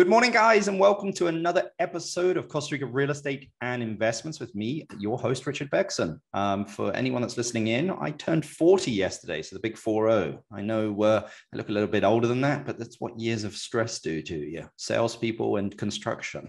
Good morning, guys, and welcome to another episode of Costa Rica Real Estate and Investments with me, your host, Richard Beckson. Um, for anyone that's listening in, I turned 40 yesterday, so the big 4 0. I know uh, I look a little bit older than that, but that's what years of stress do to you salespeople and construction.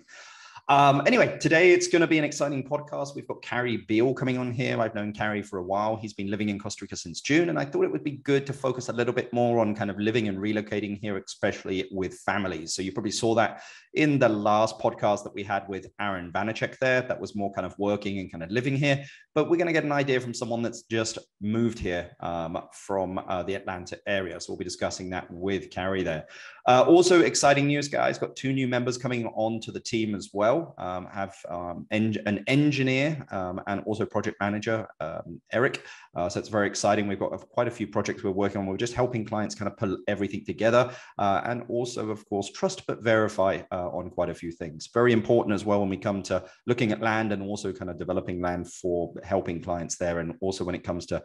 Um, anyway, today it's going to be an exciting podcast. We've got Cary Beale coming on here. I've known Cary for a while. He's been living in Costa Rica since June, and I thought it would be good to focus a little bit more on kind of living and relocating here, especially with families. So you probably saw that in the last podcast that we had with Aaron Vanacek there. That was more kind of working and kind of living here. But we're going to get an idea from someone that's just moved here um, from uh, the Atlanta area. So we'll be discussing that with Cary there. Uh, also, exciting news, guys. Got two new members coming on to the team as well. Um, have um, en- an engineer um, and also project manager, um, Eric. Uh, so it's very exciting. We've got quite a few projects we're working on. We're just helping clients kind of pull everything together, uh, and also, of course, trust but verify uh, on quite a few things. Very important as well when we come to looking at land and also kind of developing land for helping clients there, and also when it comes to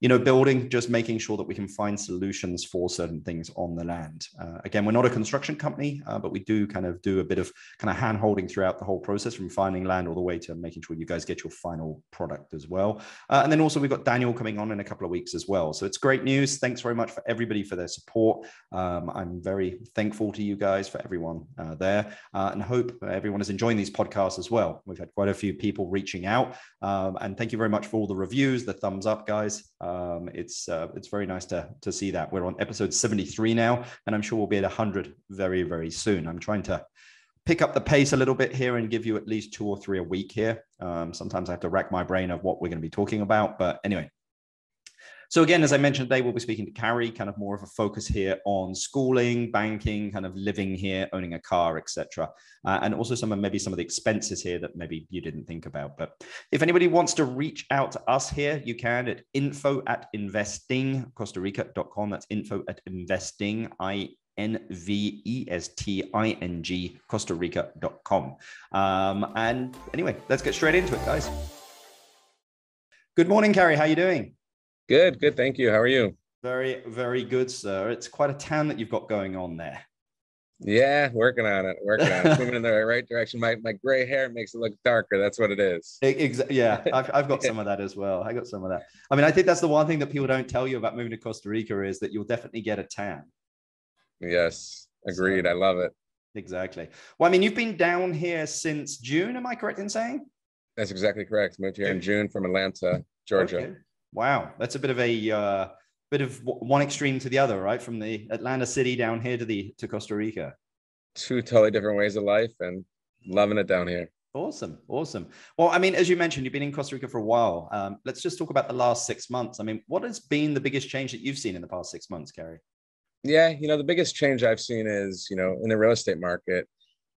you know, building, just making sure that we can find solutions for certain things on the land. Uh, again, we're not a construction company, uh, but we do kind of do a bit of kind of hand holding throughout the whole process from finding land all the way to making sure you guys get your final product as well. Uh, and then also we've got Daniel coming on in a couple of weeks as well. So it's great news. Thanks very much for everybody for their support. Um, I'm very thankful to you guys for everyone uh, there uh, and hope everyone is enjoying these podcasts as well. We've had quite a few people reaching out um, and thank you very much for all the reviews, the thumbs up, guys. Um, it's uh, it's very nice to to see that we're on episode 73 now, and I'm sure we'll be at 100 very very soon. I'm trying to pick up the pace a little bit here and give you at least two or three a week here. Um, sometimes I have to rack my brain of what we're going to be talking about, but anyway, so again, as I mentioned today, we'll be speaking to Cary, kind of more of a focus here on schooling, banking, kind of living here, owning a car, etc., uh, and also some of maybe some of the expenses here that maybe you didn't think about. But if anybody wants to reach out to us here, you can at info at investingcostarica.com. That's info at investing. I N V E S T I N G Costa Rica.com. Um, and anyway, let's get straight into it, guys. Good morning, Cary. How are you doing? Good, good. Thank you. How are you? Very, very good, sir. It's quite a town that you've got going on there. Yeah, working on it. Working on it. Moving in the right direction. My my gray hair makes it look darker. That's what it is. Exactly. Yeah, I've, I've got some of that as well. I got some of that. I mean, I think that's the one thing that people don't tell you about moving to Costa Rica is that you'll definitely get a tan. Yes, agreed. So, I love it. Exactly. Well, I mean, you've been down here since June. Am I correct in saying? That's exactly correct. Moved here in June from Atlanta, Georgia. Okay. Wow, that's a bit of a uh, bit of one extreme to the other, right? From the Atlanta city down here to the to Costa Rica. Two totally different ways of life, and loving it down here. Awesome, awesome. Well, I mean, as you mentioned, you've been in Costa Rica for a while. Um, let's just talk about the last six months. I mean, what has been the biggest change that you've seen in the past six months, Cary? Yeah, you know, the biggest change I've seen is, you know, in the real estate market,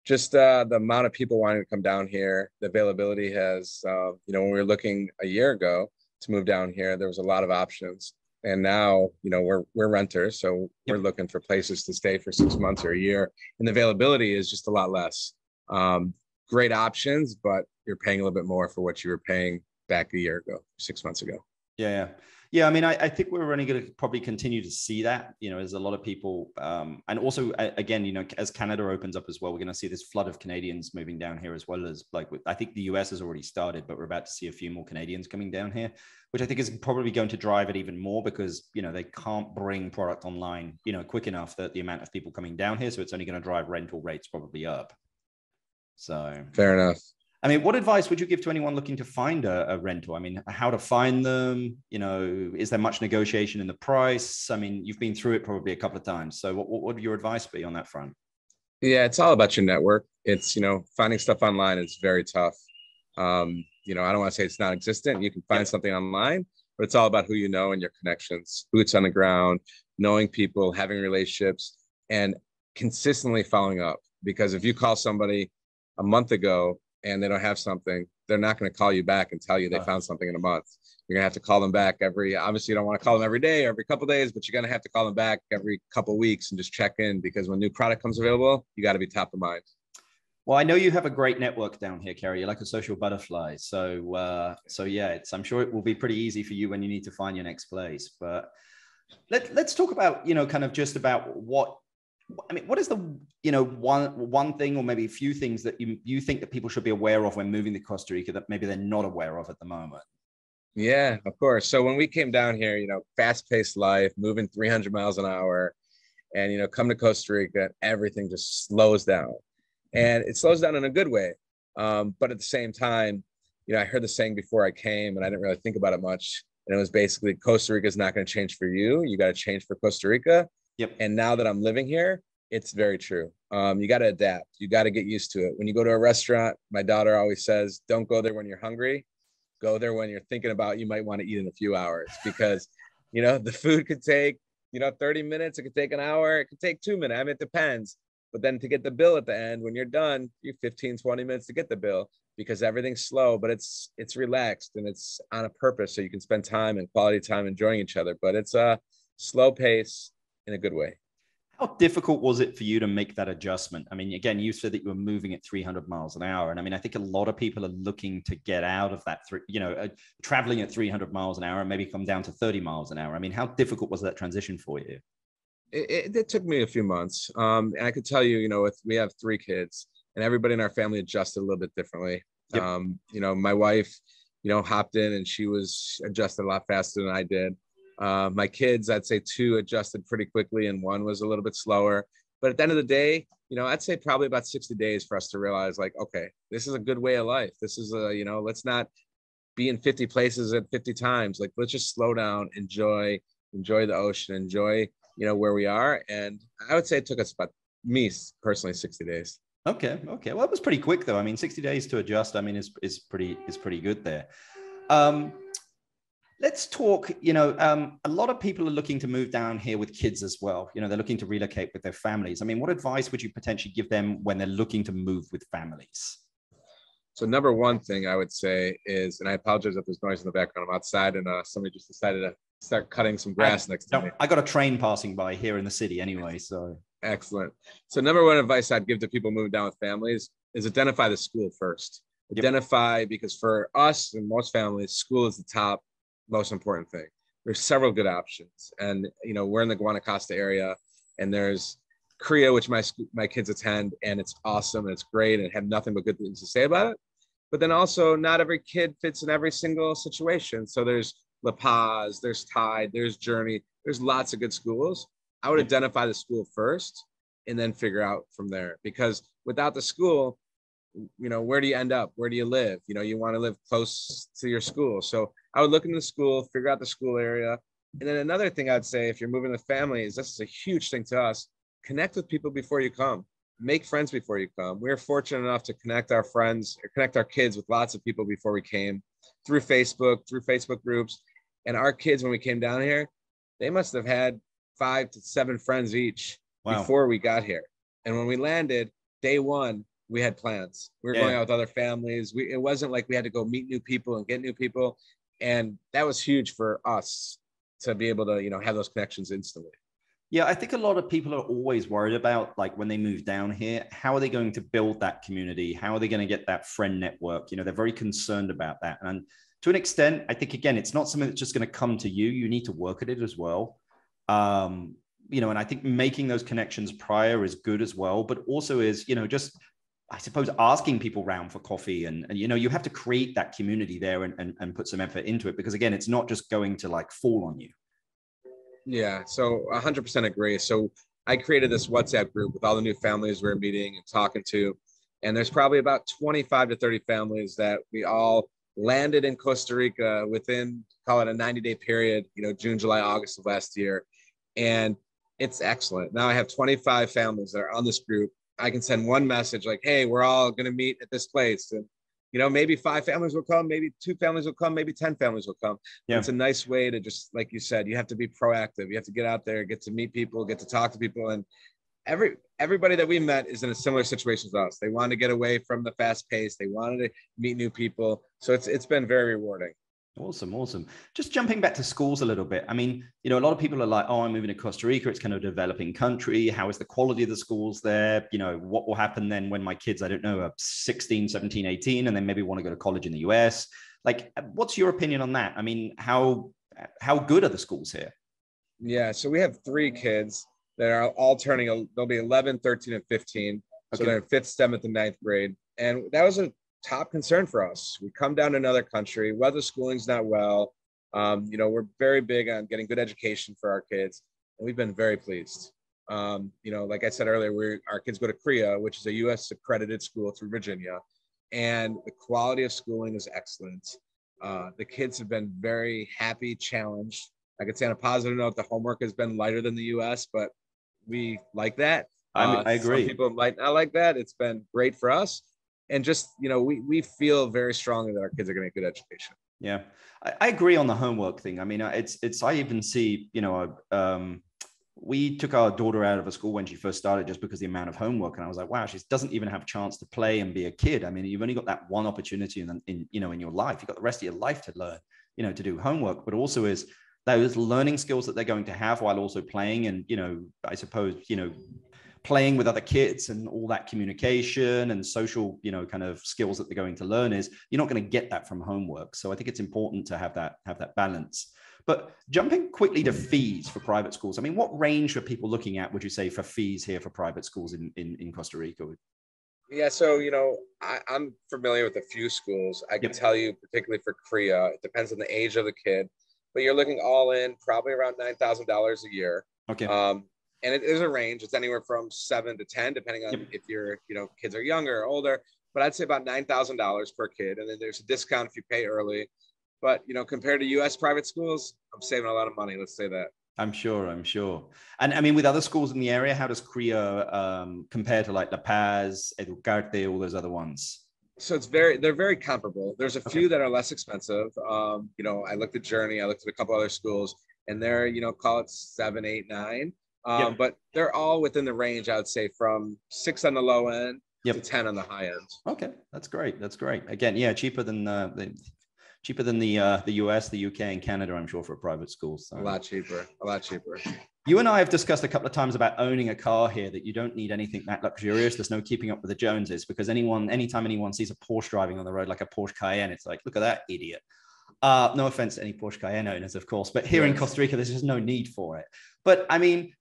just uh, the amount of people wanting to come down here. The availability has, uh, you know, when we were looking a year ago, to move down here, there was a lot of options. And now, you know, we're we're renters, so yep. we're looking for places to stay for six months or a year, and the availability is just a lot less. Um, great options, but you're paying a little bit more for what you were paying back a year ago, six months ago. Yeah, yeah. Yeah, I mean, I, I think we're only going to probably continue to see that. You know, there's a lot of people, um, and also again, you know, as Canada opens up as well, we're going to see this flood of Canadians moving down here as well as like I think the US has already started, but we're about to see a few more Canadians coming down here, which I think is probably going to drive it even more because you know they can't bring product online, you know, quick enough that the amount of people coming down here, so it's only going to drive rental rates probably up. So fair enough. I mean, what advice would you give to anyone looking to find a, a, rental? I mean, how to find them? You know, is there much negotiation in the price? I mean, you've been through it probably a couple of times. So, what, what would your advice be on that front? Yeah, it's all about your network. It's you know, finding stuff online is very tough. Um, you know, I don't want to say it's non-existent. You can find something online, but it's all about who you know and your connections, boots on the ground, knowing people, having relationships, and consistently following up. Because if you call somebody a month ago and they don't have something, they're not going to call you back and tell you they uh, found something in a month. You're going to have to call them back every, obviously you don't want to call them every day or every couple days, but you're going to have to call them back every couple weeks and just check in because when new product comes available, you got to be top of mind. Well, I know you have a great network down here, Cary. You're like a social butterfly. So, uh, so yeah, it's, I'm sure it will be pretty easy for you when you need to find your next place. But let, let's talk about, you know, kind of just about what I mean, what is the you know one one thing or maybe a few things that you you think that people should be aware of when moving to Costa Rica that maybe they're not aware of at the moment? Yeah, of course. So when we came down here, you know, fast-paced life, moving 300 miles an hour, and you know, come to Costa Rica, everything just slows down, and it slows down in a good way. Um, but at the same time, you know, I heard the saying before I came, and I didn't really think about it much. And it was basically Costa Rica is not going to change for you. You got to change for Costa Rica. Yep. And now that I'm living here, it's very true. Um, you got to adapt. You got to get used to it. When you go to a restaurant, my daughter always says, "Don't go there when you're hungry. Go there when you're thinking about you might want to eat in a few hours because, you know, the food could take you know 30 minutes. It could take an hour. It could take two minutes. I mean, it depends. But then to get the bill at the end, when you're done, you 15, 20 minutes to get the bill because everything's slow, but it's it's relaxed and it's on a purpose so you can spend time and quality time enjoying each other. But it's a slow pace in a good way. How difficult was it for you to make that adjustment? I mean, again, you said that you were moving at 300 miles an hour, and I mean, I think a lot of people are looking to get out of that, th- you know, uh, traveling at 300 miles an hour and maybe come down to 30 miles an hour. I mean, how difficult was that transition for you? It, it, it took me a few months, um, and I could tell you, you know, with we have three kids, and everybody in our family adjusted a little bit differently. Yep. Um, you know, my wife, you know, hopped in and she was adjusted a lot faster than I did. Uh, my kids, I'd say two adjusted pretty quickly, and one was a little bit slower. But at the end of the day, you know, I'd say probably about 60 days for us to realize, like, okay, this is a good way of life. This is a, you know, let's not be in 50 places at 50 times. Like, let's just slow down, enjoy, enjoy the ocean, enjoy, you know, where we are. And I would say it took us about me personally 60 days. Okay. Okay. Well, it was pretty quick though. I mean, 60 days to adjust, I mean, is, is pretty, is pretty good there. Um, Let's talk. You know, um, a lot of people are looking to move down here with kids as well. You know, they're looking to relocate with their families. I mean, what advice would you potentially give them when they're looking to move with families? So, number one thing I would say is, and I apologize if there's noise in the background. I'm outside, and uh, somebody just decided to start cutting some grass I, next to no, me. I got a train passing by here in the city, anyway. So excellent. So, number one advice I'd give to people moving down with families is identify the school first. Yep. Identify because for us and most families, school is the top most important thing. There's several good options, and you know we're in the Guanacaste area, and there's CRIA, which my my kids attend, and it's awesome and it's great, and have nothing but good things to say about it. But then also, not every kid fits in every single situation. So there's La Paz, there's Tide, there's Journey, there's lots of good schools. I would identify the school first, and then figure out from there. Because without the school, you know, where do you end up? Where do you live? You know, you want to live close to your school. So I would look into the school, figure out the school area. And then another thing I'd say if you're moving with families, this is a huge thing to us. Connect with people before you come. Make friends before you come. We are fortunate enough to connect our friends or connect our kids with lots of people before we came through Facebook, through Facebook groups. And our kids, when we came down here, they must have had five to seven friends each wow. before we got here. And when we landed, day one, we had plans. We were yeah. going out with other families. We, it wasn't like we had to go meet new people and get new people. And that was huge for us to be able to you know have those connections instantly. Yeah i think a lot of people are always worried about like when they move down here how are they going to build that community? How are they going to get that friend network? You know they're very concerned about that. And to an extent i think again it's not something that's just going to come to you. You need to work at it as well. Um, you know and i think making those connections prior is good as well but also is you know just I suppose asking people round for coffee and, and you know you have to create that community there and, and, and put some effort into it because again it's not just going to like fall on you. Yeah, so 100% agree. So I created this WhatsApp group with all the new families we're meeting and talking to, and there's probably about 25 to 30 families that we all landed in Costa Rica within call it a 90 day period, you know, June, July, August of last year, and it's excellent. Now I have 25 families that are on this group I can send one message like, "Hey, we're all going to meet at this place," and you know, maybe five families will come, maybe two families will come, maybe ten families will come. Yeah. It's a nice way to just, like you said, you have to be proactive. You have to get out there, get to meet people, get to talk to people, and every everybody that we met is in a similar situation as us. They want to get away from the fast pace. They wanted to meet new people, so it's it's been very rewarding. Awesome, awesome. Just jumping back to schools a little bit. I mean, you know, a lot of people are like, oh, I'm moving to Costa Rica. It's kind of a developing country. How is the quality of the schools there? You know, what will happen then when my kids, I don't know, are 16, 17, 18, and then maybe want to go to college in the US? Like, uh, what's your opinion on that? I mean, how uh, how good are the schools here? Yeah, so we have three kids that are all turning, they'll be 11, 13, and 15. So they're in fifth, seventh, and ninth grade. And that was a top concern for us. We come down to another country, whether schooling's not well. Um, you know, we're very big on getting good education for our kids, and we've been very pleased. Um, you know, like I said earlier, we our kids go to CRIA, which is a U.S. accredited school through Virginia, and the quality of schooling is excellent. Uh, the kids have been very happy, challenged. I could say on a positive note, the homework has been lighter than the U.S., but we like that. Uh, I agree. Some people might not like that. It's been great for us, and just you know, we we feel very strongly that our kids are going getting a good education. Yeah, I, I agree on the homework thing. I mean, it's it's I even see you know um, we took our daughter out of a school when she first started just because the amount of homework and i was like wow she doesn't even have a chance to play and be a kid i mean you've only got that one opportunity in, in you know in your life you've got the rest of your life to learn you know to do homework but also is those learning skills that they're going to have while also playing and you know i suppose you know playing with other kids and all that communication and social you know kind of skills that they're going to learn is you're not going to get that from homework so i think it's important to have that have that balance but jumping quickly to fees for private schools, I mean, what range are people looking at, would you say, for fees here for private schools in, in, in Costa Rica? Yeah, so, you know, I, am familiar with a few schools. I can yep. tell you, particularly for CRIA, it depends on the age of the kid, but you're looking all in probably around $9,000 a year. Okay. Um, and it is a range. It's anywhere from seven to 10, depending on yep. if your, you know, kids are younger or older, but I'd say about $9,000 per kid. And then there's a discount if you pay early. But you know, compared to U.S. private schools, I'm saving a lot of money. Let's say that. I'm sure. I'm sure. And I mean, with other schools in the area, how does CRIA um, compare to like La Paz, Educarte, all those other ones? So it's very, they're very comparable. There's a few that are less expensive. Um, you know, I looked at Journey, I looked at a couple other schools, and they're, you know, call it seven, eight, nine. Um, yep. But they're all within the range, I would say, from six on the low end yep. to 10 on the high end. Okay, that's great. That's great. Again, yeah, cheaper than uh, the cheaper than the uh, the US, the UK, and Canada. I'm sure for a private school. So. A lot cheaper. A lot cheaper. You and I have discussed a couple of times about owning a car here that you don't need anything that luxurious. There's no keeping up with the Joneses because anyone, anytime anyone sees a Porsche driving on the road like a Porsche Cayenne, it's like, look at that idiot. Uh, no offense to any Porsche Cayenne owners, of course, but here yes. in Costa Rica, there's just no need for it. But I mean,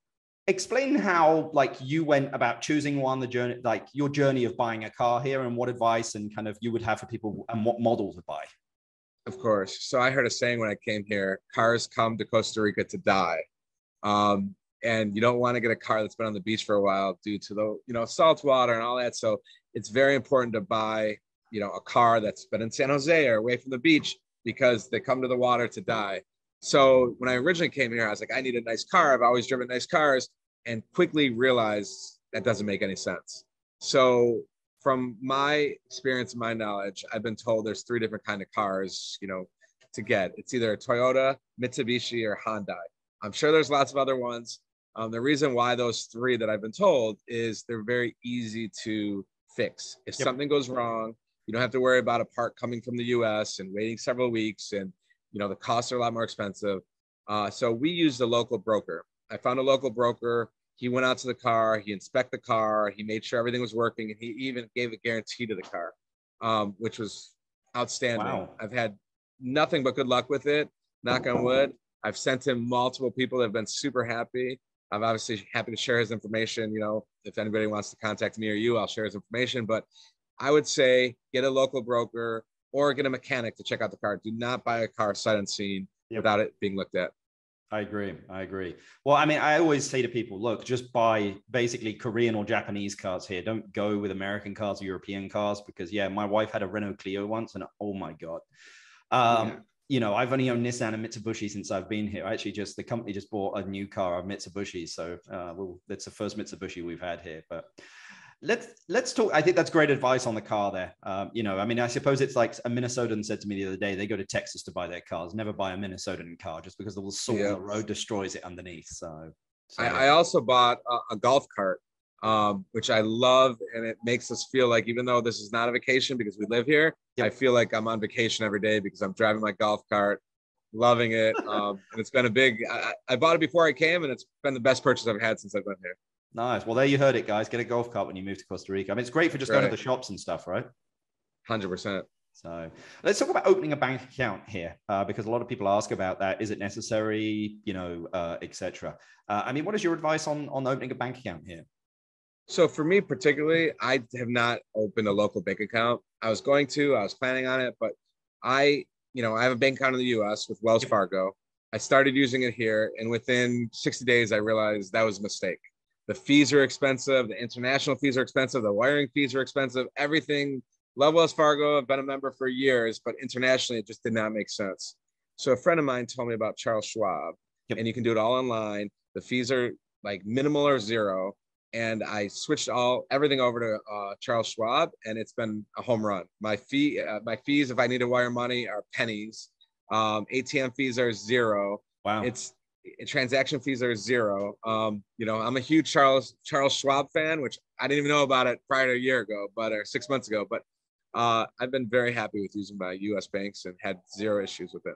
explain how like you went about choosing one, the journey, like your journey of buying a car here, and what advice and kind of you would have for people and what model to buy. Of course. So I heard a saying when I came here cars come to Costa Rica to die. Um, and you don't want to get a car that's been on the beach for a while due to the you know salt water and all that so it's very important to buy you know a car that's been in san jose or away from the beach because they come to the water to die so when i originally came here i was like i need a nice car i've always driven nice cars and quickly realized that doesn't make any sense so from my experience and my knowledge, I've been told there's three different kind of cars, you know, to get. It's either a Toyota, Mitsubishi, or Hyundai. I'm sure there's lots of other ones. Um, the reason why those three that I've been told is they're very easy to fix. If yep. something goes wrong, you don't have to worry about a part coming from the U.S. and waiting several weeks, and you know the costs are a lot more expensive. Uh, so we use the local broker. I found a local broker he went out to the car, he inspected the car, he made sure everything was working, and he even gave a guarantee to the car, um, which was outstanding. Wow. I've had nothing but good luck with it. Knock on wood. I've sent him multiple people that have been super happy. I'm obviously happy to share his information. You know, if anybody wants to contact me or you, I'll share his information. But I would say get a local broker or get a mechanic to check out the car. Do not buy a car sight unseen yep. without it being looked at. I agree. I agree. Well, I mean, I always say to people, look, just buy basically Korean or Japanese cars here. Don't go with American cars or European cars because, yeah, my wife had a Renault Clio once, and oh my god, um, yeah. you know, I've only owned Nissan and Mitsubishi since I've been here. I actually, just the company just bought a new car, a Mitsubishi, so uh, well, that's the first Mitsubishi we've had here. But let's let's talk i think that's great advice on the car there um, you know i mean i suppose it's like a minnesotan said to me the other day they go to texas to buy their cars never buy a minnesotan car just because the salt yeah. the road destroys it underneath so, so. I, I, also bought a, a golf cart um, which i love and it makes us feel like even though this is not a vacation because we live here yep. i feel like i'm on vacation every day because i'm driving my golf cart loving it um, and it's been a big I, I bought it before i came and it's been the best purchase i've had since i've been here Nice. Well, there you heard it, guys. Get a golf cart when you move to Costa Rica. I mean, it's great for just right. going to the shops and stuff, right? Hundred percent. So let's talk about opening a bank account here, uh, because a lot of people ask about that. Is it necessary? You know, uh, etc. Uh, I mean, what is your advice on on opening a bank account here? So for me particularly, I have not opened a local bank account. I was going to, I was planning on it, but I, you know, I have a bank account in the U.S. with Wells Fargo. I started using it here, and within 60 days, I realized that was a mistake. The fees are expensive. The international fees are expensive. The wiring fees are expensive. Everything love Wells Fargo. I've been a member for years, but internationally, it just did not make sense. So a friend of mine told me about Charles Schwab, yep. and you can do it all online. The fees are like minimal or zero. And I switched all everything over to uh, Charles Schwab, and it's been a home run. My fee, uh, my fees, if I need to wire money, are pennies. Um, ATM fees are zero. Wow. It's transaction fees are zero. Um, you know, I'm a huge Charles Charles Schwab fan, which I didn't even know about it prior to a year ago, but or six months ago. But uh, I've been very happy with using my U.S. banks and had zero issues with it.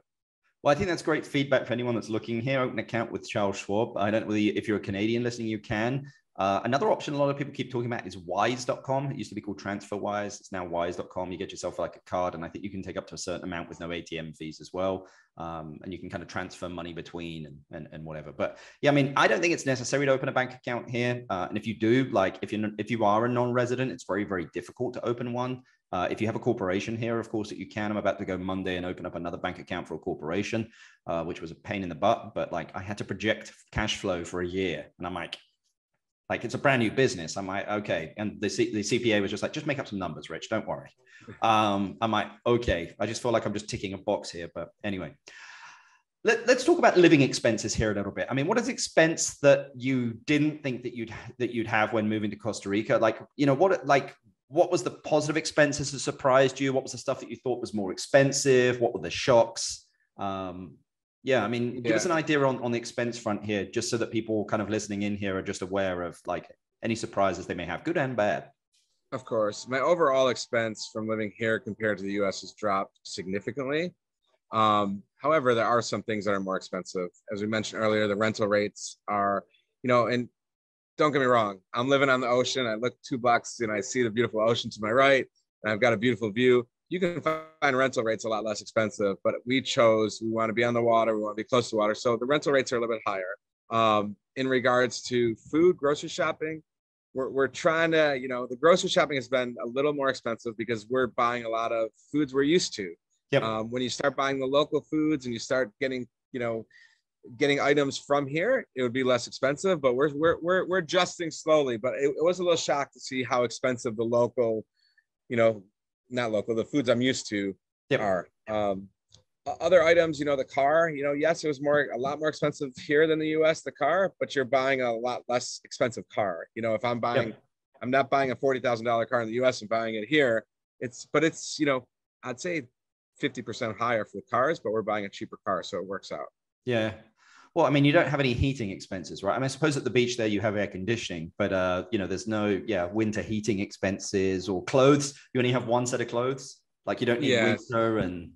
Well, I think that's great feedback for anyone that's looking here. Open an account with Charles Schwab. I don't know if you're a Canadian listening, you can. Uh, another option a lot of people keep talking about is wise.com. It used to be called TransferWise. It's now wise.com. You get yourself like a card, and I think you can take up to a certain amount with no ATM fees as well. Um, and you can kind of transfer money between and, and, and, whatever. But yeah, I mean, I don't think it's necessary to open a bank account here. Uh, and if you do, like if you if you are a non-resident, it's very very difficult to open one. Uh, if you have a corporation here, of course, that you can. I'm about to go Monday and open up another bank account for a corporation, uh, which was a pain in the butt. But like, I had to project cash flow for a year, and I'm like, like it's a brand new business. I'm like, okay. And the, C- the CPA was just like, just make up some numbers, Rich. Don't worry. Um, I'm like, okay. I just feel like I'm just ticking a box here. But anyway, Let, us talk about living expenses here a little bit. I mean, what is expense that you didn't think that you'd that you'd have when moving to Costa Rica? Like, you know, what like what was the positive expenses that surprised you? What was the stuff that you thought was more expensive? What were the shocks? Um, yeah, I mean, give yeah. us an idea on, on the expense front here, just so that people kind of listening in here are just aware of like any surprises they may have, good and bad. Of course. My overall expense from living here compared to the US has dropped significantly. Um, however, there are some things that are more expensive. As we mentioned earlier, the rental rates are, you know, and don't get me wrong, I'm living on the ocean. I look two blocks and I see the beautiful ocean to my right, and I've got a beautiful view. You can find rental rates a lot less expensive, but we chose we want to be on the water, we want to be close to water, so the rental rates are a little bit higher. Um, in regards to food, grocery shopping, we're, we're trying to, you know, the grocery shopping has been a little more expensive because we're buying a lot of foods we're used to. Yep. Um, when you start buying the local foods and you start getting, you know, getting items from here, it would be less expensive. But we're we're we're, we're adjusting slowly. But it, it was a little shock to see how expensive the local, you know, not local, the foods I'm used to yep. are. Um, other items, you know, the car, you know, yes, it was more a lot more expensive here than the US, the car, but you're buying a lot less expensive car. You know, if I'm buying, yep. I'm not buying a forty thousand dollar car in the US and buying it here. It's but it's you know, I'd say 50% higher for the cars, but we're buying a cheaper car, so it works out. Yeah. Well, I mean, you don't have any heating expenses, right? I mean, I suppose at the beach there you have air conditioning, but uh, you know, there's no yeah winter heating expenses or clothes. You only have one set of clothes. Like you don't need yeah. winter and.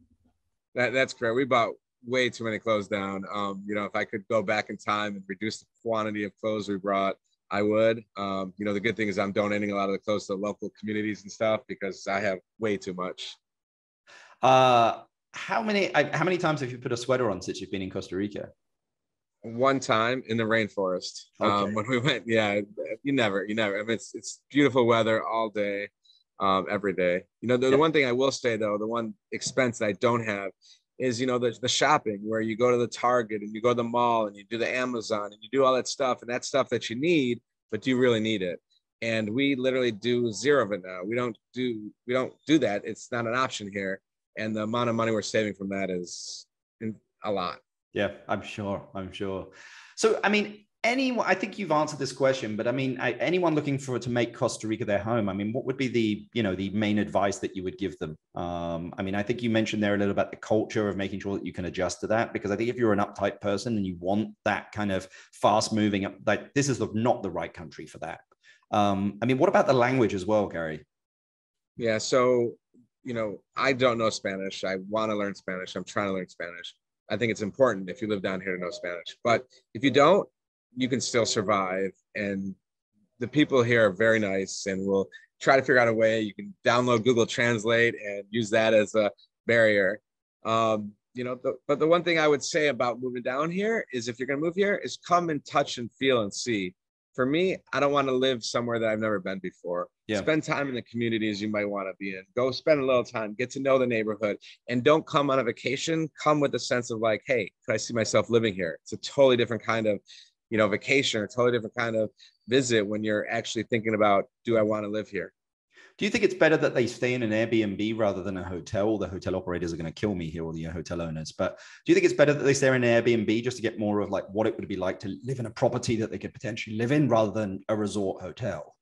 That that's correct. We bought way too many clothes down. Um, you know, if I could go back in time and reduce the quantity of clothes we brought, I would. Um, you know, the good thing is I'm donating a lot of the clothes to local communities and stuff because I have way too much. Uh, how many how many times have you put a sweater on since you've been in Costa Rica? One time in the rainforest um, okay. um, when we went. Yeah, you never, you never. I mean, it's it's beautiful weather all day, um, every day. You know, the, yeah. the one thing I will say though, the one expense that I don't have is you know the, the shopping where you go to the Target and you go to the mall and you do the Amazon and you do all that stuff and that stuff that you need, but do you really need it? And we literally do zero of it now. We don't do we don't do that. It's not an option here, and the amount of money we're saving from that is a lot. Yeah, I'm sure. I'm sure. So, I mean, anyone, I think you've answered this question, but I mean, I, anyone looking for to make Costa Rica their home, I mean, what would be the, you know, the main advice that you would give them? Um, I mean, I think you mentioned there a little about the culture of making sure that you can adjust to that, because I think if you're an uptight person and you want that kind of fast moving like this is the, not the right country for that. Um, I mean, what about the language as well, Gary? Yeah. So, you know, I don't know Spanish. I want to learn Spanish. I'm trying to learn Spanish. I think it's important if you live down here to know Spanish. But if you don't, you can still survive. And the people here are very nice and will try to figure out a way. You can download Google Translate and use that as a barrier. Um, you know, the, but the one thing I would say about moving down here is if you're going to move here, is come and touch and feel and see. For me, I don't want to live somewhere that I've never been before. Yeah. Spend time in the communities you might want to be in. Go spend a little time, get to know the neighborhood, and don't come on a vacation. Come with the sense of like, hey, could I see myself living here? It's a totally different kind of, you know, vacation, or totally different kind of visit when you're actually thinking about, do I want to live here? Do you think it's better that they stay in an Airbnb rather than a hotel? The hotel operators are going to kill me here, or the uh, hotel owners. But do you think it's better that they stay in an Airbnb just to get more of like what it would be like to live in a property that they could potentially live in rather than a resort hotel?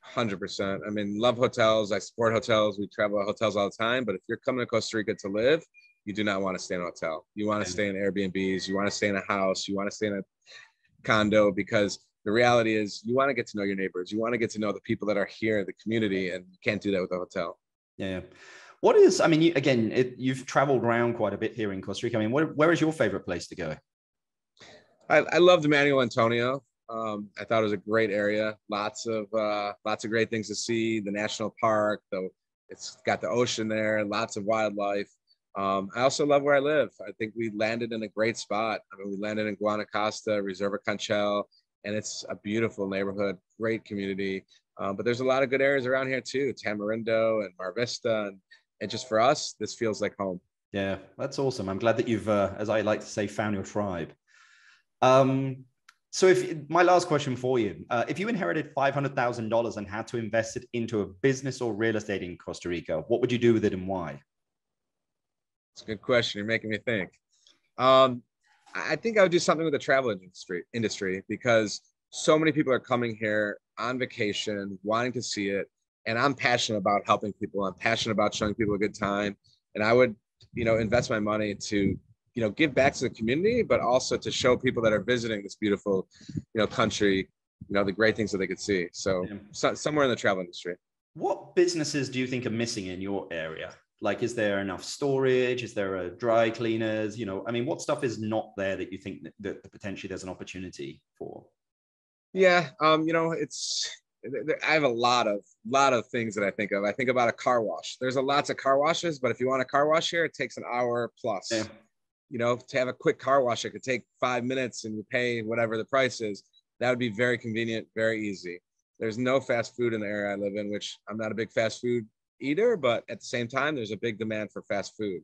Hundred percent. I mean, love hotels. I support hotels. We travel to hotels all the time. But if you're coming to Costa Rica to live, you do not want to stay in a hotel. You want to stay in Airbnbs. You want to stay in a house. You want to stay in a condo because the reality is you want to get to know your neighbors. You want to get to know the people that are here in the community and you can't do that with a hotel. Yeah what is i mean you, again it, you've traveled around quite a bit here in costa rica. I mean what, where is your favorite place to go? I, I loved manuel antonio. Um, i thought it was a great area. Lots of uh, lots of great things to see. The national park though it's got the ocean there lots of wildlife. Um, I also love where I live. I think we landed in a great spot. I mean, we landed in Guanacaste, Reserva Conchal and it's a beautiful neighborhood, great community. Um, but there's a lot of good areas around here too, Tamarindo and Mar Vista, and, and just for us, this feels like home. Yeah, that's awesome. I'm glad that you've, uh, as I like to say, found your tribe. Um, so, if my last question for you, uh, if you inherited five hundred thousand dollars and had to invest it into a business or real estate in Costa Rica, what would you do with it and why? It's a good question. You're making me think. Um, I think I would do something with the travel industry industry because so many people are coming here on vacation, wanting to see it, and I'm passionate about helping people. I'm passionate about showing people a good time, and I would, you know, invest my money to, you know, give back to the community, but also to show people that are visiting this beautiful, you know, country, you know, the great things that they could see. So, so somewhere in the travel industry. What businesses do you think are missing in your area? Like is there enough storage? Is there a dry cleaners? You know i mean what stuff is not there that you think that, that potentially there's an opportunity for? Yeah um you know it's i have a lot of lot of things that i think of. I think about a car wash. There's a lots of car washes but if you want a car wash here it takes an hour plus. Yeah. you know to have a quick car wash it could take five minutes and you pay whatever the price is. That would be very convenient very easy. There's no fast food in the area i live in which i'm not a big fast food eater, but at the same time, there's a big demand for fast food.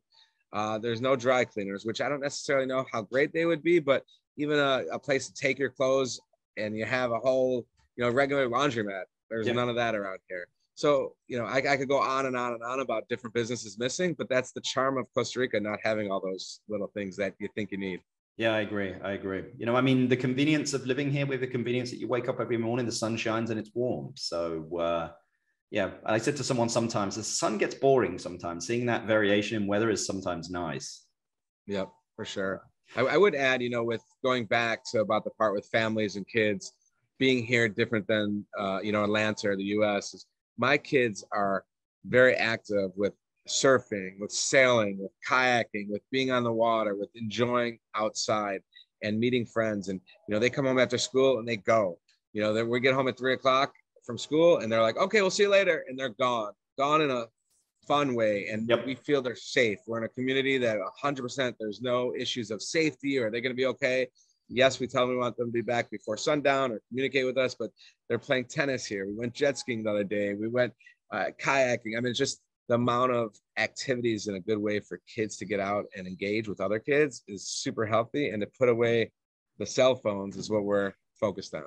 Uh, there's no dry cleaners, which I don't necessarily know how great they would be, but even a, a place to take your clothes and you have a whole, you know, regular laundromat. There's yeah. none of that around here. So, you know, I, I could go on and on and on about different businesses missing, but that's the charm of Costa Rica, not having all those little things that you think you need. Yeah, I agree. I agree. You know, I mean, the convenience of living here with the convenience that you wake up every morning, the sun shines and it's warm. So, uh, yeah, I said to someone sometimes the sun gets boring sometimes. Seeing that variation in weather is sometimes nice. Yep, for sure. I, I, would add, you know, with going back to about the part with families and kids being here different than, uh, you know, Atlanta or the US, is my kids are very active with surfing, with sailing, with kayaking, with being on the water, with enjoying outside and meeting friends. And, you know, they come home after school and they go. You know, we get home at three o'clock from school and they're like, okay, we'll see you later. And they're gone, gone in a fun way. And yep. we feel they're safe. We're in a community that 100% there's no issues of safety or are they going to be okay? Yes, we tell them we want them to be back before sundown or communicate with us, but they're playing tennis here. We went jet skiing the other day. We went uh, kayaking. I mean, just the amount of activities in a good way for kids to get out and engage with other kids is super healthy. And to put away the cell phones is what we're focused on.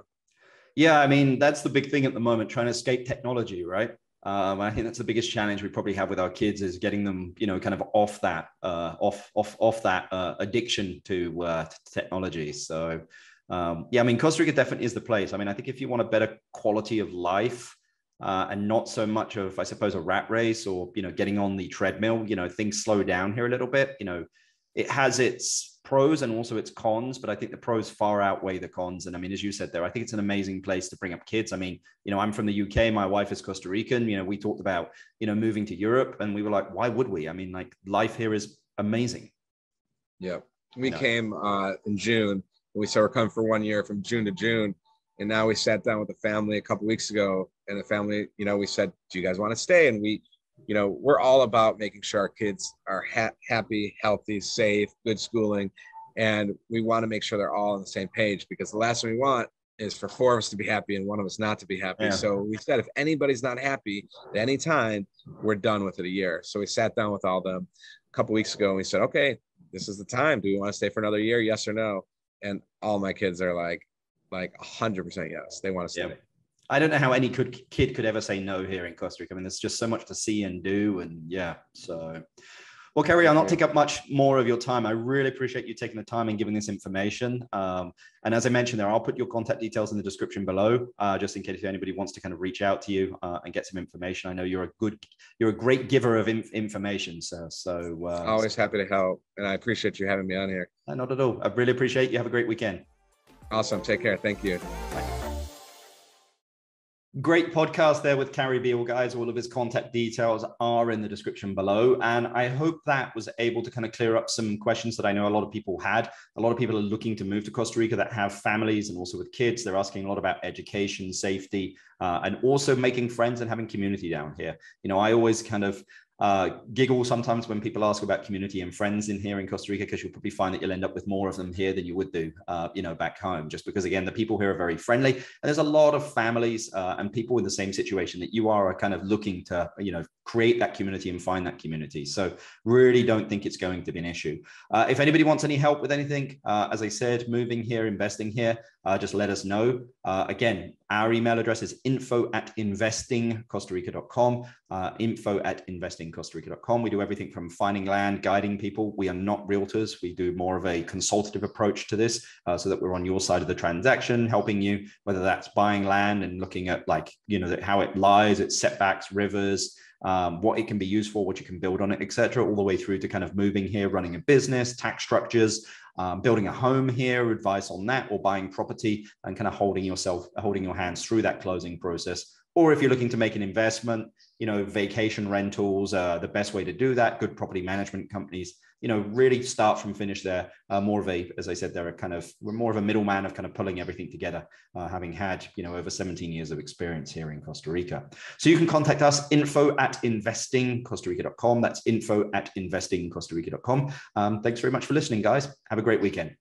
Yeah, I mean that's the big thing at the moment, trying to escape technology, right? Um, I think that's the biggest challenge we probably have with our kids is getting them, you know, kind of off that, uh, off, off, off that uh, addiction to, uh, to technology. So, um, yeah, I mean, Costa Rica definitely is the place. I mean, I think if you want a better quality of life uh, and not so much of, I suppose, a rat race or you know, getting on the treadmill, you know, things slow down here a little bit. You know, it has its pros and also its cons, but I think the pros far outweigh the cons. And I mean, as you said there, I think it's an amazing place to bring up kids. I mean, you know, I'm from the UK, my wife is Costa Rican. You know, we talked about, you know, moving to Europe and we were like, why would we? I mean, like life here is amazing. Yeah. We know? came uh, in June and we said we're coming for one year from June to June. And now we sat down with the family a couple weeks ago and the family, you know, we said, "Do you guys want to stay?" And we, you know, we're all about making sure our kids are ha- happy, healthy, safe, good schooling, and we want to make sure they're all on the same page because the last thing we want is for four of us to be happy and one of us not to be happy. Yeah. So we said if anybody's not happy at any time, we're done with it a year. So we sat down with all them a couple weeks ago and we said, okay, this is the time. Do we want to stay for another year? Yes or no? And all my kids are like, like hundred percent yes. They want to stay. I don't know how any could, kid could ever say no here in Costa Rica. I mean, there's just so much to see and do, and yeah. So well, Cary, I'll not take up much more of your time. I really appreciate you taking the time and giving this information. Um, and as I mentioned there, I'll put your contact details in the description below, uh, just in case anybody wants to kind of reach out to you uh, and get some information. I know you're a good, you're a great giver of inf- information. So, so uh, always happy to help, and I appreciate you having me on here. Not at all. I really appreciate you. Have a great weekend. Awesome. Take care. Thank you. Bye. Great podcast there with Cary Beale, guys. All of his contact details are in the description below. And I hope that was able to kind of clear up some questions that I know a lot of people had. A lot of people are looking to move to Costa Rica that have families and also with kids. They're asking a lot about education, safety, uh, and also making friends and having community down here. You know, I always kind of uh, giggle sometimes when people ask about community and friends in here in Costa Rica, because you'll probably find that you'll end up with more of them here than you would do, uh, you know, back home. Just because, again, the people here are very friendly, and there's a lot of families uh, and people in the same situation that you are, are kind of looking to, you know, create that community and find that community. So, really don't think it's going to be an issue. Uh, if anybody wants any help with anything, uh, as I said, moving here, investing here, uh, just let us know. again, our email address is info at investingcostarica.com, uh, info at investingcostarica.com. We do everything from finding land, guiding people. We are not realtors. We do more of a consultative approach to this uh, so that we're on your side of the transaction, helping you, whether that's buying land and looking at like, you know, how it lies, its setbacks, rivers, um, what it can be used for, what you can build on it, etc., all the way through to kind of moving here, running a business, tax structures, um, building a home here, advice on that, or buying property and kind of holding yourself, holding your hands through that closing process. Or if you're looking to make an investment, you know, vacation rentals are the best way to do that. Good property management companies, you know, really start from finish there. Uh, more of a, as I said, they're a kind of, we're more of a middleman of kind of pulling everything together, uh, having had, you know, over 17 years of experience here in Costa Rica. So you can contact us, info at investingcostarica.com. That's info at investingcostarica.com. Um, thanks very much for listening, guys. Have a great weekend.